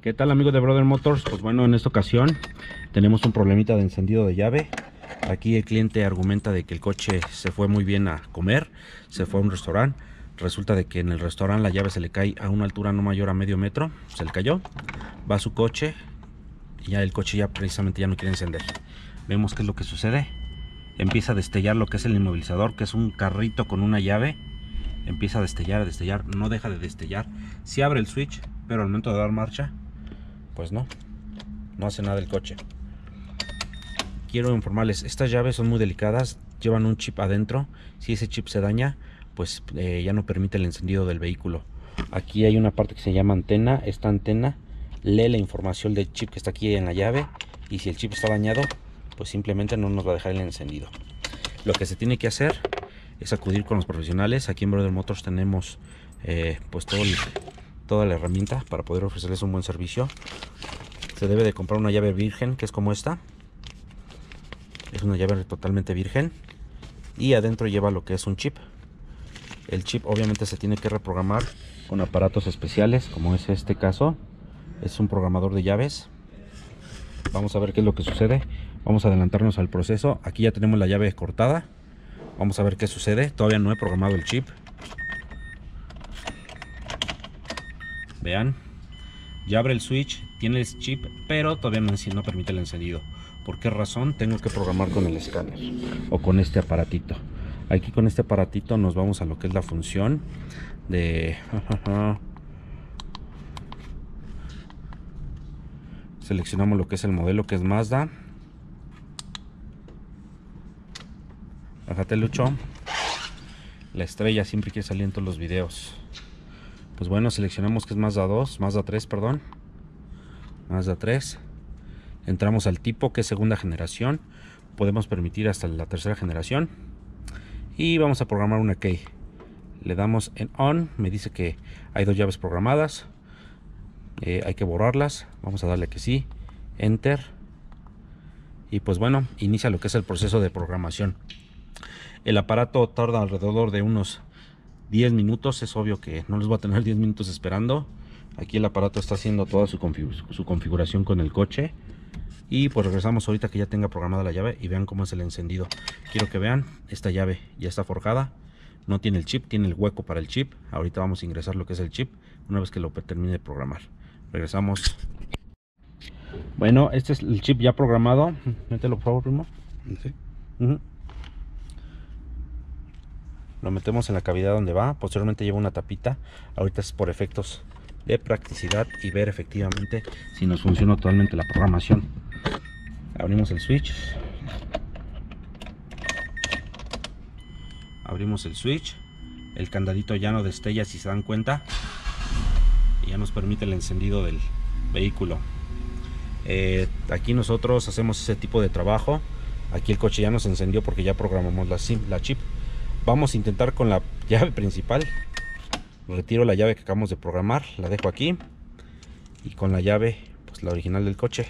¿Qué tal amigos de Brother Motors? Pues bueno, en esta ocasión tenemos un problemita de encendido de llave. Aquí el cliente argumenta de que el coche se fue muy bien a comer, se fue a un restaurante. Resulta de que en el restaurante la llave se le cae a una altura no mayor a medio metro, se le cayó. Va a su coche y ya el coche ya precisamente ya no quiere encender. Vemos qué es lo que sucede. Empieza a destellar lo que es el inmovilizador, que es un carrito con una llave. Empieza a destellar, a destellar, no deja de destellar. Si abre el switch, pero al momento de dar marcha pues no, no hace nada el coche. Quiero informarles, estas llaves son muy delicadas, llevan un chip adentro, si ese chip se daña, pues eh, ya no permite el encendido del vehículo. Aquí hay una parte que se llama antena, esta antena lee la información del chip que está aquí en la llave y si el chip está dañado, pues simplemente no nos va a dejar el encendido. Lo que se tiene que hacer es acudir con los profesionales. Aquí en Brother Motors tenemos eh, pues todo el, toda la herramienta para poder ofrecerles un buen servicio. Se debe de comprar una llave virgen, que es como esta. Es una llave totalmente virgen. Y adentro lleva lo que es un chip. El chip obviamente se tiene que reprogramar con aparatos especiales, como es este caso. Es un programador de llaves. Vamos a ver qué es lo que sucede. Vamos a adelantarnos al proceso. Aquí ya tenemos la llave cortada. Vamos a ver qué sucede. Todavía no he programado el chip. Vean, ya abre el switch, tiene el chip, pero todavía no, permite el encendido. ¿Por qué razón? Tengo que programar con el escáner o con este aparatito. Aquí con este aparatito nos vamos a lo que es la función de... Seleccionamos lo que es el modelo que es Mazda. Bájate Lucho. La estrella siempre quiere salir en todos los videos pues bueno seleccionamos que es Mazda 2 Mazda 3 perdón. Mazda 3 entramos al tipo que es segunda generación. Podemos permitir hasta la tercera generación. Y vamos a programar una key. Le damos en on me dice que hay dos llaves programadas. Eh, hay que borrarlas. Vamos a darle que sí. Enter. Y pues bueno inicia lo que es el proceso de programación. El aparato tarda alrededor de unos 10 minutos. Es obvio que no les voy a tener 10 minutos esperando. Aquí el aparato está haciendo toda su, su configuración con el coche. Y pues regresamos ahorita que ya tenga programada la llave y vean cómo es el encendido. Quiero que vean, esta llave ya está forjada. No tiene el chip, tiene el hueco para el chip. Ahorita vamos a ingresar lo que es el chip una vez que lo termine de programar. Regresamos. Bueno, este es el chip ya programado. Mételo por favor, primo. Sí lo metemos en la cavidad donde va posteriormente lleva una tapita ahorita es por efectos de practicidad y ver efectivamente si nos funciona totalmente la programación. Abrimos el switch. Abrimos el switch. El candadito ya no destella si se dan cuenta. Y ya nos permite el encendido del vehículo. Eh, aquí nosotros hacemos ese tipo de trabajo. Aquí el coche ya nos encendió porque ya programamos la, la chip Vamos a intentar con la llave principal. Retiro la llave que acabamos de programar, la dejo aquí. Y con la llave, pues la original del coche.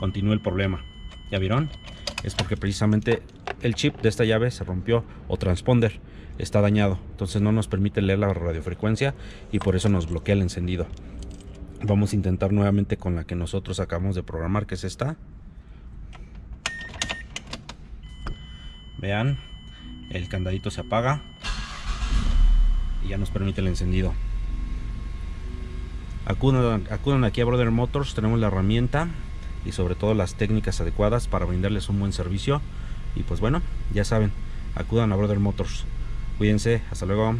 Continúa el problema. ¿Ya vieron? Es porque precisamente el chip de esta llave se rompió o transponder está dañado. Entonces no nos permite leer la radiofrecuencia y por eso nos bloquea el encendido. Vamos a intentar nuevamente con la que nosotros acabamos de programar, que es esta. Vean el candadito se apaga y ya nos permite el encendido. Acudan, acudan aquí a Brother Motors tenemos la herramienta y sobre todo las técnicas adecuadas para brindarles un buen servicio. Y pues bueno ya saben acudan a Brother Motors. Cuídense hasta luego